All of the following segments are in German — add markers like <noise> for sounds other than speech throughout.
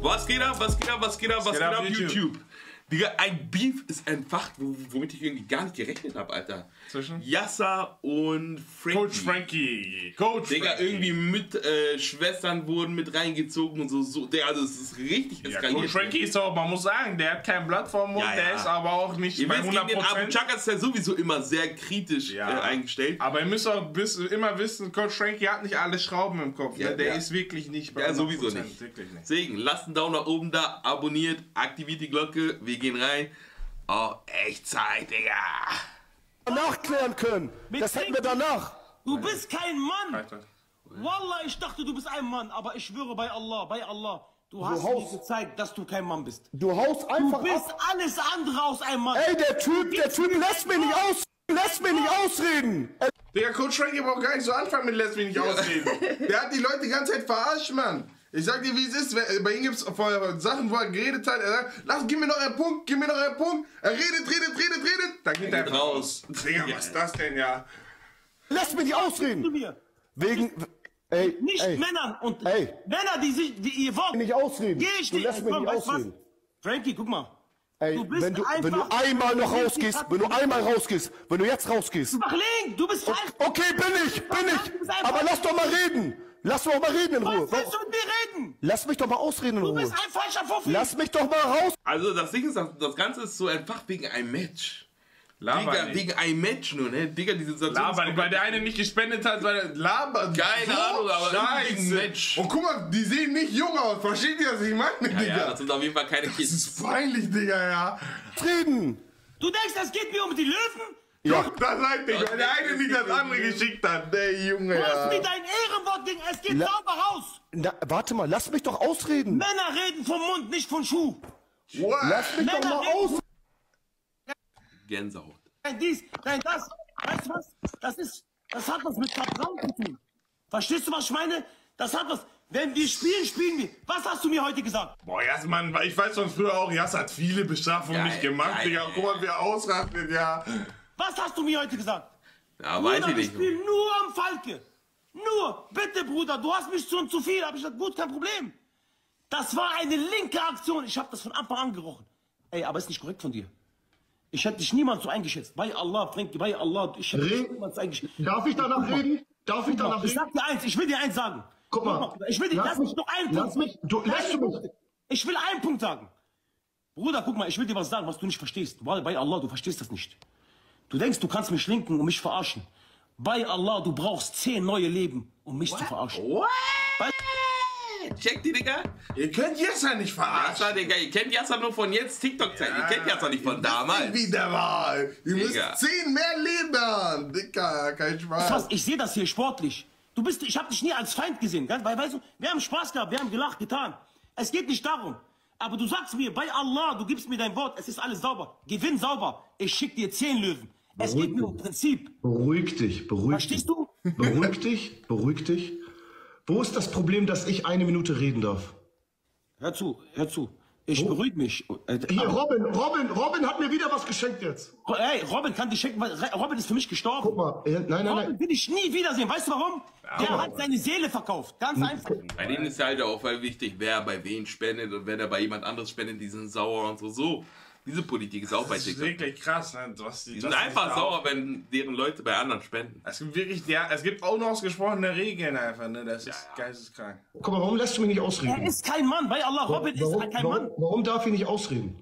Was geht ab, was geht ab, was geht ab, was geht, ab, YouTube? YouTube? Digga, ein Beef ist entfacht, womit ich irgendwie gar nicht gerechnet habe, Alter. Zwischen? Yasser und Frankie. Coach Frankie. Coach Digga, Frankie. irgendwie mit äh, Schwestern wurden mit reingezogen und so. so der, also es ist richtig ja, Coach Frankie ist auch, man muss sagen, der hat kein Blatt vom Mund, ja, ja. der ist aber auch nicht Ihr bei 100%. Gegen den Abu Chaka ist ja sowieso immer sehr kritisch äh, eingestellt. Aber ihr müsst auch bis, immer wissen, Coach Frankie hat nicht alle Schrauben im Kopf. Ne? Der ist wirklich nicht bei Ja, sowieso nicht. Wirklich nicht. Deswegen, lasst einen Daumen nach oben da, abonniert, aktiviert die Glocke. Wir gehen rein. Oh, Echtzeit, Digga. Nachklären können. Mit das hätten wir danach. Du bist kein Mann. Wallah, ich dachte, du bist ein Mann, aber ich schwöre bei Allah, bei Allah. Du hast haust, mir gezeigt, dass du kein Mann bist. Du haust einfach Du bist ab. alles andere aus einem Mann. Ey, der Typ, der Typ lässt mich nicht aus. Lässt mich nicht ausreden. Digga, Coach Frankie braucht gar nicht so anfangen mit lässt mich nicht ausreden. <laughs> der hat die Leute die ganze Zeit verarscht, Mann. Ich sag dir, wie es ist. Bei ihm gibt es Sachen, wo er geredet hat. Er sagt, lass, gib mir noch einen Punkt, gib mir noch einen Punkt. Er redet, redet, redet, redet. Dann geht er raus. Digga, was ist das denn, ja? Lass mich nicht ausreden. Wegen. Ey, nicht ey, Männern und ey. Männer, die sich, die ihr Wort. Nicht ausreden. Geh ich nicht. Du lässt mich nicht ausreden. Frankie, guck mal. Ey, du wenn, du, wenn du einmal noch rausgehst, wenn du einmal rausgehst, wenn du jetzt rausgehst. Mach link, du bist falsch. Okay, bin ich, bin ich. Aber lass doch mal reden. Lass doch mal reden in Ruhe. Was willst du mit mir reden? Lass mich doch mal ausreden in Ruhe. Du bist ein falscher Fuffi. Lass mich doch mal raus. Also das Ding ist, das Ganze ist so einfach wegen einem Match. Digga, wegen einem Match nur, ne? Digga, die Situation. Labern, weil der eine nicht gespendet hat, weil er labert. Keine so Ahnung, aber Scheiße. Match. Und guck mal, die sehen nicht jung aus. Versteht ihr, was ich meine, ja, Digga? Ja, das sind auf jeden Fall keine Kids. Das ist peinlich, Digga, ja. Frieden. Du denkst, es geht mir um die Löwen? Ja. Guck, da seid ihr, weil der eine nicht das andere geschickt hat. Der Junge, Du hast mir dein Ehrenwort, Ding. Es geht La sauber raus. Na, warte mal, lass mich doch ausreden. Männer reden vom Mund, nicht von Schuh. What? Lass mich Männer doch mal aus. Gänsehaut. Nein, dies, nein, das. Weißt du was? Das ist, das hat was mit Vertrauen zu tun. Verstehst du, was ich meine? Das hat was. Wenn wir spielen, spielen wir. Was hast du mir heute gesagt? Boah, Jas, Mann, ich weiß von früher auch, Jas hat viele Bestrafungen ja, nicht gemacht, ja, Digga. Guck mal, wer ausrastet, ja. Was hast du mir heute gesagt? Ja, Bruder, weiß ich nicht. Ich spiele nur am Falke. Nur, bitte, Bruder, du hast mich schon zu viel. Hab ich gesagt, gut, kein Problem. Das war eine linke Aktion. Ich habe das von Anfang an gerochen. Ey, aber ist nicht korrekt von dir. Ich hätte dich niemals so eingeschätzt. Bei Allah, Frankie, bei Allah. Ich hätte dich niemals eingeschätzt. Darf ich danach reden? Darf ich danach reden? Ich sag dir eins, ich will dir eins sagen. Guck mal. Ich will dir, lass, lass mich noch einen Punkt. Mich, du, lass du mich. Ich will einen Punkt sagen. Bruder, guck mal, ich will dir was sagen, was du nicht verstehst. Bei Allah, du verstehst das nicht. Du denkst, du kannst mich linken und mich verarschen. Bei Allah, du brauchst zehn neue Leben, um mich What? zu verarschen. What? Bei Check die, Digga. Ihr könnt Yasser nicht verarschen. Yasser, Digga. Ihr kennt Yasser nur von jetzt TikTok-Zeit. Ja, ihr kennt Yasser nicht von damals. Wie der war. Ihr müsst zehn mehr Leben. Digga, kein Spaß. Was, ich sehe das hier sportlich. Du bist, ich habe dich nie als Feind gesehen. Weil, weißt du, wir haben Spaß gehabt, wir haben gelacht, getan. Es geht nicht darum. Aber du sagst mir, bei Allah, du gibst mir dein Wort, es ist alles sauber. Gewinn sauber. Ich schick dir zehn Löwen. Beruhig es geht mir um Prinzip. Beruhig dich, beruhig Verstehst dich. du? Beruhig dich, beruhig dich. Wo ist das Problem, dass ich eine Minute reden darf? Hör zu, hör zu. Ich oh. beruhige mich. Äh, Hier, Robin, Robin, Robin hat mir wieder was geschenkt jetzt. Ey, Robin kann dich schenken, weil Robin ist für mich gestorben. Guck mal, nein, nein, Robin nein. will ich nie wiedersehen. Weißt du warum? Ja, Der hat seine Seele verkauft. Ganz hm. einfach. Bei denen ist halt auch voll wichtig, wer bei wem spendet und wer da bei jemand anderes spendet, die sind sauer und so. So. Diese Politik ist auch bei TikTok. Das ist wirklich krass, ne? Was die, die sind einfach sauer, wenn deren Leute bei anderen spenden. Es gibt wirklich, ja, es gibt unausgesprochene Regeln einfach, ne? Das ist ja, geisteskrank. Guck mal, warum lässt du mich nicht ausreden? Er ist kein Mann, bei Allah, Robin warum, ist kein warum, Mann. Warum darf ich nicht ausreden?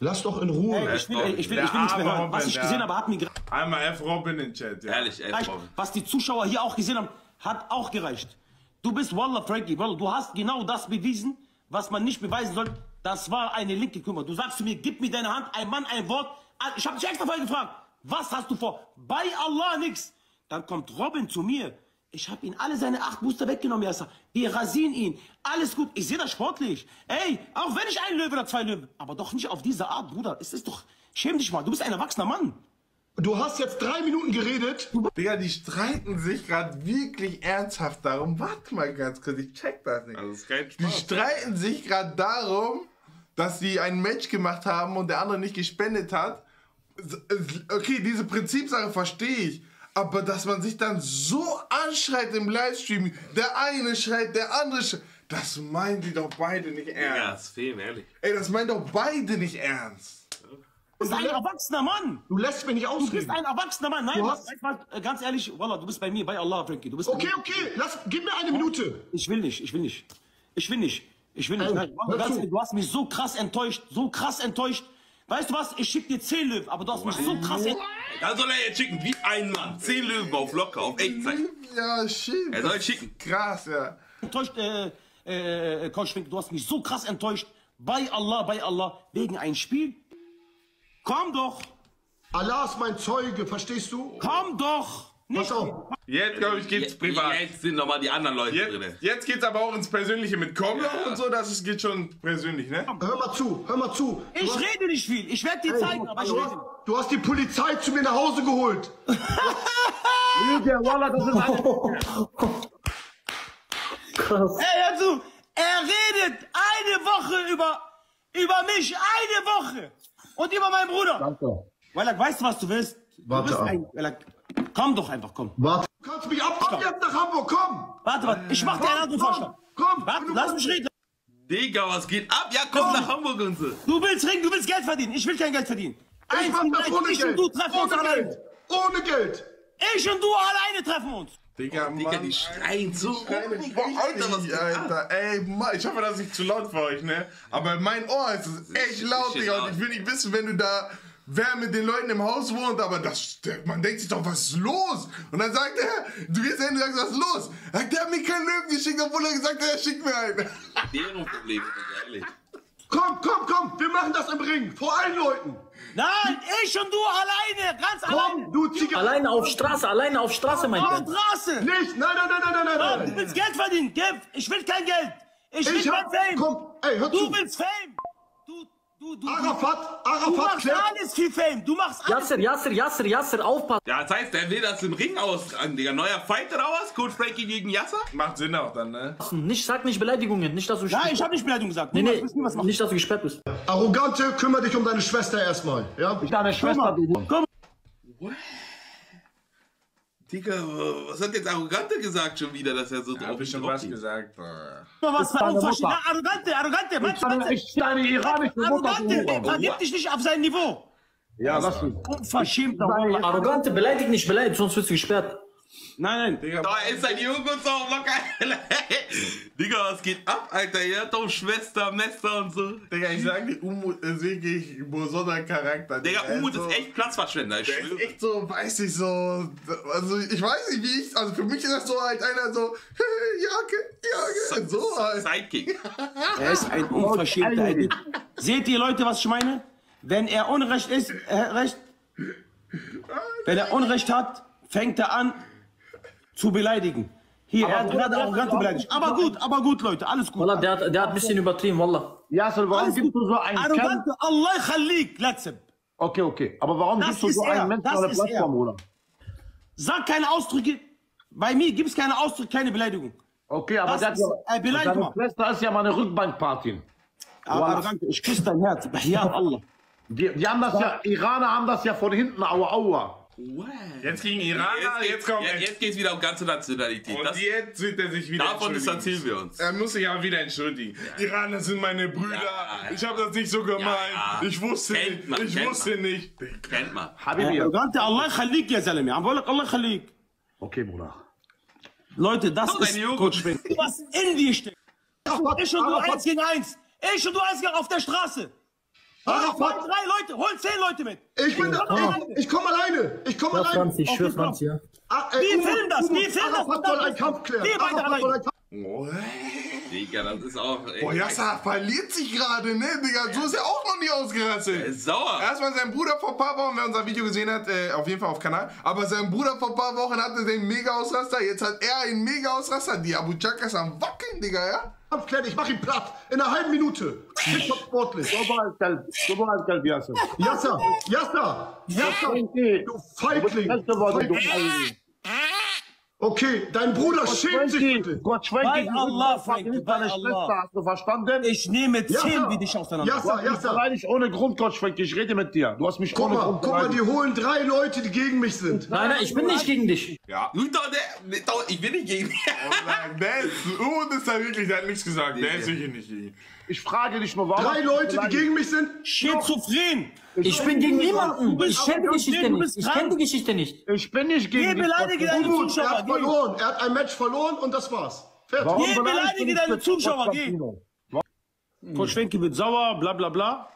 Lass doch in Ruhe. Ey, ich will, will, ich will, ich will nichts mehr hören. Was ich gesehen habe, hat mir gereicht. Einmal F Robin in Chat, ja. Ehrlich, F Robin. Was die Zuschauer hier auch gesehen haben, hat auch gereicht. Du bist Wallah Frankie, Wallah, du hast genau das bewiesen, was man nicht beweisen soll. Das war eine linke Kümmer. Du sagst zu mir, gib mir deine Hand, ein Mann, ein Wort. Ich habe dich extra vorher gefragt, was hast du vor? Bei Allah nix. Dann kommt Robin zu mir. Ich habe ihn alle seine acht Booster weggenommen, Yasser. Wir rasieren ihn. Alles gut. Ich sehe das sportlich. Ey, auch wenn ich ein Löwe oder zwei Löwen. Aber doch nicht auf diese Art, Bruder. Es ist doch... Schäm dich mal. Du bist ein erwachsener Mann. Du hast jetzt drei Minuten geredet. Digga, die streiten sich gerade wirklich ernsthaft darum. Warte mal ganz kurz, ich check das nicht. Also, das ist kein Spaß. Die streiten sich gerade darum, dass sie ein Match gemacht haben und der andere nicht gespendet hat. Okay, diese Prinzipsache verstehe ich. Aber dass man sich dann so anschreit im Livestream, der eine schreit, der andere schreit, Das meinen die doch beide nicht Ja, ernst. ist Film, ehrlich. Ey, das meinen doch beide nicht ernst. Du bist ein erwachsener Mann. Du lässt mich nicht Du bist ausreden. ein erwachsener Mann. Nein, was, hast- weißt du was, äh, ganz ehrlich, Wallah, du bist bei mir, bei Allah, Frankie. Du bist bei Okay, okay, lass, gib mir eine Minute. Ich will nicht, ich will nicht. Ich will nicht. Ich will nicht. Nein, ganz ehrlich, du hast mich so krass enttäuscht, so krass enttäuscht. Weißt du was? Ich schick dir 10 Löwen, aber du hast mich so krass enttäuscht. Dann soll er jetzt schicken, wie ein Mann. Zehn Löwen auf locker, auf Echtzeit. Ja, shit. Er soll schicken. Krass, ja. enttäuscht, äh, äh, äh, Coach Fink, du hast mich so krass enttäuscht. Bei Allah, bei Allah, wegen ein Spiel. Komm doch, Allah ist mein Zeuge, verstehst du? komm doch. Pass Nicht, auf. Jetzt, glaube ich, geht's privat. Jetzt sind nochmal die anderen Leute Jetzt, drin. jetzt geht's aber auch ins Persönliche mit Komlo und so, das ist, geht schon persönlich, ne? Hör mal zu, hör mal zu. Du ich hast- rede nicht viel. Ich werde dir zeigen, aber ich du, rede hast, du hast die Polizei zu mir nach Hause geholt. Lüge, Wallah, das ist eine. Krass. Ey, hör zu. Er redet eine Woche über, über mich. Eine Woche. Und über meinen Bruder. Danke. Wallah, weißt du, was du willst? Du Warte bist ab. ein, Wallah, komm doch einfach, komm. Warte. Du kannst mich abfahren jetzt nach Hamburg, komm. Warte, warte. Ich mach dir einen anderen Vorschlag. Komm, Warte, lass mich reden. Digga, was geht ab? Ja, komm nach Hamburg und so. Du willst ringen, du willst Geld verdienen. Ich will kein Geld verdienen. Ich Eins mach und das ohne ich Geld. und du treffen uns Ohne alleine. Geld. Ohne Geld. Ich und du alleine treffen uns. Digga, Digga, die schreien so. Digga, Alter, was? Alter, ey, Mann, ich hoffe, das ist nicht zu laut für euch, ne? Aber in mein Ohr ist es echt laut, Digga. Und ich will nicht wissen, wenn du da, wer mit den Leuten im Haus wohnt, aber das, man denkt sich doch, was ist los? Und dann sagt er, du gehst hin und sagst, was ist los? Sagt, der hat mir keinen Löwen geschickt, obwohl er gesagt hat, er schickt mir einen. Deren Probleme, Digga, ehrlich. Komm, komm, komm. Wir machen das im Ring. Vor allen Leuten. Nein, ich und du alleine, ganz alleine. Komm, du Zigarette. Alleine auf Straße, alleine auf Straße, mein Auf Freund. Straße. Nicht. Nein, nein, nein, nein, nein, Komm, nein. du willst Geld verdienen. Gib. Ich will kein Geld. Ich will Ich kein hab, Fame. komm, ey, hör Du zu. willst Fame. Du, du, du. Arafat, Du Arafat machst klärt. alles für Fame. Du machst alles. Yasser, Yasser, Yasser, Yasser, aufpassen. Ja, das heißt, er will das im Ring austragen, Digga. Neuer Fight oder was? Coach Frankie gegen Yasser? Macht Sinn auch dann, ne? Nicht, sag nicht Beleidigungen, nicht, dass du Nein, ich habe nicht Beleidigung gesagt. Nee, nee, nie was machen. nicht, dass du gesperrt bist. Arrogante, kümmere dich um deine Schwester erstmal. Ja? Deine Schwester, du. Komm. Digga, was hat jetzt Arrogante gesagt schon wieder, dass er so Hab ich schon drauf was geht? gesagt. was deine Unverschämt. Arrogante, arrogante. Mann, Mann, Ich bin eine iranische Mutter, Arrogante. Vergib dich nicht auf sein Niveau. Ja, was du? Unverschämter Wallah. Arrogante, beleidig nicht, beleidig, sonst wirst du gesperrt. Nein, nein. Da ist sein Junge und so locker. <laughs> Digga, was geht ab, Alter? Ihr habt doch Schwester, Messer und so. Digga, ich sag dir, Umut ist wirklich so ein Charakter. Digga, Er Umut so- ist echt Platzverschwender, ich Der ist echt so, weiß ich so, also ich weiß nicht, wie ich, also für mich ist das so halt einer so, <laughs> Jacke, Jacke, so halt. Sidekick. <laughs> Er ist ein unverschämter. Seht ihr Leute, was ich meine? Wenn er Unrecht ist, äh, Recht, wenn er Unrecht hat, fängt er an zu beleidigen. Hier, er hat gerade Arrogante beleidigt. Aber gut, aber gut, Leute, alles gut. Wallah, der hat, der hat ein bisschen übertrieben, Wallah. Yasser, warum Alles gibst du so einen Camp? Arrogante, Allah khalik, letzte. Okay, okay. Aber warum Das gibst du so er, einen Menschen das auf der er. Plattform, Bruder? Sag keine Ausdrücke. Bei mir gibt es keine Ausdrücke, keine Beleidigung. Okay, aber Das der hat ist- ja, ey, beleidig deine. Schwester ist ja meine Rückbankpartin. Aber ich küsse dein Herz. Ja, Allah. Die, die haben das ja, Iraner haben das ja von hinten, aua, aua. Wow. Jetzt gegen Iraner, jetzt, jetzt, kommt jetzt, jetzt geht es wieder um ganze Nationalität. Und das, jetzt sieht er sich wieder Davon distanzieren wir uns. Er muss sich aber wieder entschuldigen. Ja. Iraner sind meine Brüder. Ja, ja, ich habe das nicht so gemeint. Ich wusste nicht. Man, ich wusste man. nicht. Kennt man. Habibi, äh, Allah khalik, ya Salami. Allah khalik. Okay, Bruder. Leute, das Komm, ist Coach <laughs> Was in dir steckt. Ich und du eins gegen eins. Ich und du eins auf der Straße. Hol Arafat. drei Leute, hol zehn Leute mit. Ich bin da, ich, ich komme alleine. Ich komme Ja, alleine. Franz, ich schwör, Okay, Franz, ja. Ah, ey, Wir Umut, filmen das, wir filmen das. Arafat soll einen Kampf klären. Wir beide alleine. Digga, das ist auch. Ey, Boah, Yasser verliert sich gerade, ne, Digga? So ist er auch noch nie er ausgerastet. ist sauer. Erstmal sein Bruder vor ein paar Wochen, wer unser Video gesehen hat, äh, auf jeden Fall auf Kanal, aber sein Bruder vor ein paar Wochen hatte den Mega-Ausraster, jetzt hat er einen Mega-Ausraster. Die Abu Chaka ist am Wackeln, Digga, ja? Kampf klären. Ich mach ihn platt. In einer halben Minute. Ich bin sportlich. Sobal Kalb, Sobal Kalb, Yasser. Yasser, Yasser, Yasser, du Feigling. Du Feigling. Okay, dein Bruder schämt sich Frankie, bitte. Gott Bei Frankie, Allah, Frankie, nicht bei deine Allah. Schwester, hast du verstanden? Ich nehme Ja, zehn ja. wie dich auseinander. Ja, hast ja, mich ja. beleidigt ohne Grund, Gott Frankie. Ich rede mit dir. Du hast mich Guck ohne mal, Grund guck mal, die holen drei Leute, die gegen mich sind. Nein, nein, ich bin nicht gegen dich. Ja. Ich bin nicht gegen Oh nein, der ist, uh, das ist ja wirklich, der hat nichts gesagt. Der ist sicher nicht gegen. Ich frage dich nur, warum. Drei Leute, die gegen mich sind. Schizophren. Ich bin gegen niemanden. bist Ich kenne die Geschichte nicht. Ich kenne die Geschichte nicht. Ich bin nicht gegen dich. beleidige deine Gut, er Zuschauer. hat verloren. Er hat ein Match verloren und das war's. Fertig. Warum Geh, beleidige deine Zuschauer, geh. Coach Schwenke wird sauer, bla bla bla.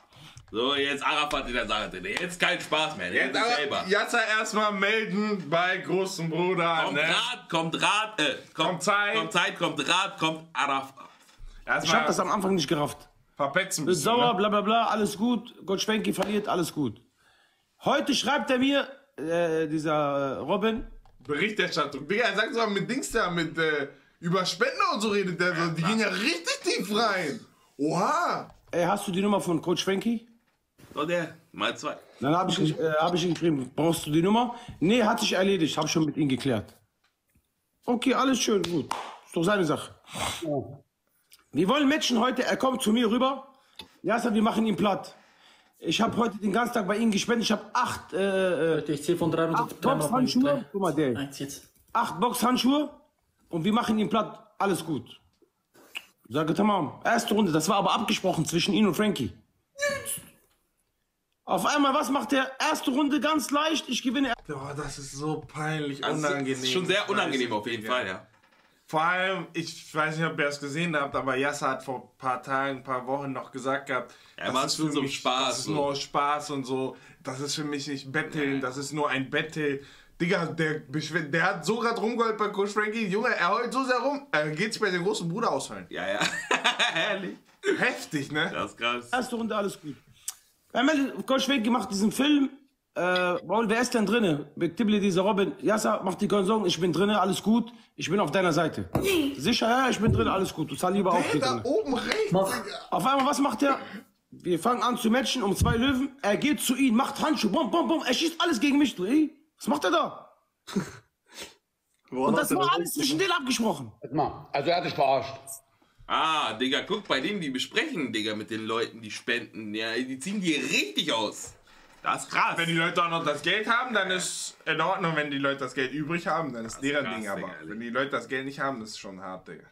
So, jetzt Arafat in der Sache drin. Jetzt kein Spaß mehr. Jetzt Jetzt selber. jetzt erstmal melden bei großem Bruder. Kommt Ne? Rat, kommt Rat, äh, kommt, Kommt Zeit. kommt Zeit, kommt Rat, kommt Arafat. Ich habe Erstmal das am Anfang nicht gerafft. verpetzen. Bisschen, sauer, ne? bla bla bla, alles gut. Coach Schwenke verliert, alles gut. Heute schreibt er mir, äh, dieser äh, Robin, Berichterstattung. Digga, er sagt so mit Dings da, mit äh, über Spender und so redet der so. Die gehen ja richtig tief rein. Oha. ey, hast du die Nummer von Coach Schwenke? So, der, mal zwei. Dann habe ich, äh, hab ich ihm geschrieben, brauchst du die Nummer? Nee, hat sich erledigt, habe schon mit ihm geklärt. Okay, alles schön, gut. Ist doch seine Sache. Wir wollen matchen heute, er kommt zu mir rüber. Ja, wir machen ihn platt. Ich habe heute den ganzen Tag bei ihm gespendet. Ich habe acht, äh, äh, Ich zähle von 3 acht Boxhandschuhe. Guck mal, der. Eins jetzt. Acht Boxhandschuhe und wir machen ihn platt. Alles gut. Sage tamam. Erste Runde, das war aber abgesprochen zwischen ihm und Frankie. Auf einmal, was macht der? Erste Runde ganz leicht, ich gewinne. Boah, das ist so peinlich, Also, unangenehm. ist schon sehr unangenehm auf jeden Fall, ja. Vor allem, ich weiß nicht, ob ihr es gesehen habt, aber Yasser hat vor ein paar Tagen, ein paar Wochen noch gesagt gehabt, Er das macht ist nur für so mich, Spaß, das ist so. nur Spaß und so. Das ist für mich nicht Betteln, das ist nur ein Battle. Digga, der, der hat so gerade rumgeheult bei Coach Frankie. Junge, er heult so sehr rum, er geht sich bei dem großen Bruder ausheulen. Ja, ja. <laughs> Herrlich. Heftig, ne? Das ist krass. Erste Runde, alles gut. Coach Wenke macht diesen Film. Äh, Raul, wer ist denn drinne? Tibli, dieser Robin. Yasser, mach dir keine Sorgen, ich bin drinne, alles gut. Ich bin auf deiner Seite. Sicher, ja, ich bin drin, alles gut. Du zahl lieber auch hier Da drinne. oben rechts, Mach. Digga. Auf einmal, was macht er? Wir fangen an zu matchen um zwei Löwen. Er geht zu ihm, macht Handschuh, bom, bom, bom. Er schießt alles gegen mich. Du, ey, was macht er da? Und das war alles zwischen denen abgesprochen. Mal, Also er hat dich verarscht. Ah, Digga, guck, bei denen, die besprechen, Digga, mit den Leuten, die spenden, ja, die ziehen die richtig aus. Das ist krass. Wenn die Leute auch noch das Geld haben, dann ist in Ordnung. Wenn die Leute das Geld übrig haben, dann ist deren krass, Ding. Aber Digga. wenn die Leute das Geld nicht haben, das ist schon hart, Digga.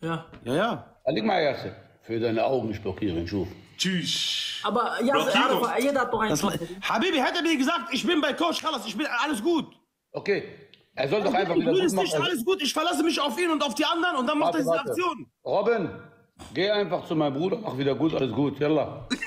Ja. Ja, ja. Leg mal. Für deine Augen nicht blockieren, Schuf. Tschüss. Aber ja, Blockierung. jeder, jeder hat doch einen. Das war, Habibi, hätte er mir gesagt, ich bin bei Coach Kallas, ich bin alles gut. Okay. Er soll doch einfach wieder gut es nicht, machen. alles gut, ich verlasse mich auf ihn und auf die anderen und dann macht er Warte, diese warte. Aktion. Robin, geh einfach zu meinem Bruder, mach wieder gut, alles gut. Yalla. <laughs>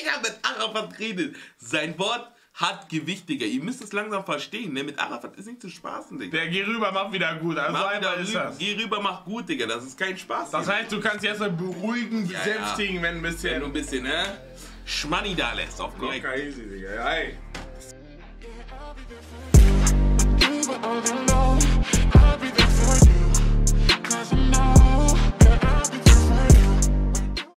Digga, mit Arafat redet. Sein Wort hat Gewicht, Digga. Ihr müsst es langsam verstehen. Ne? Mit Arafat ist nicht zu spaßen, Digga. Der geh rüber, macht wieder gut. Also mach einfach ist das. Geh rüber, mach gut, Digga. Das ist kein Spaß. Das heißt, du kannst jetzt beruhigen, besänftigen, ja, wenn ein bisschen. Wenn du ein bisschen, ne? Schmanni da lässt auf Locker direkt. easy, Digga. Ja, ey. I'll be there for you, cause I know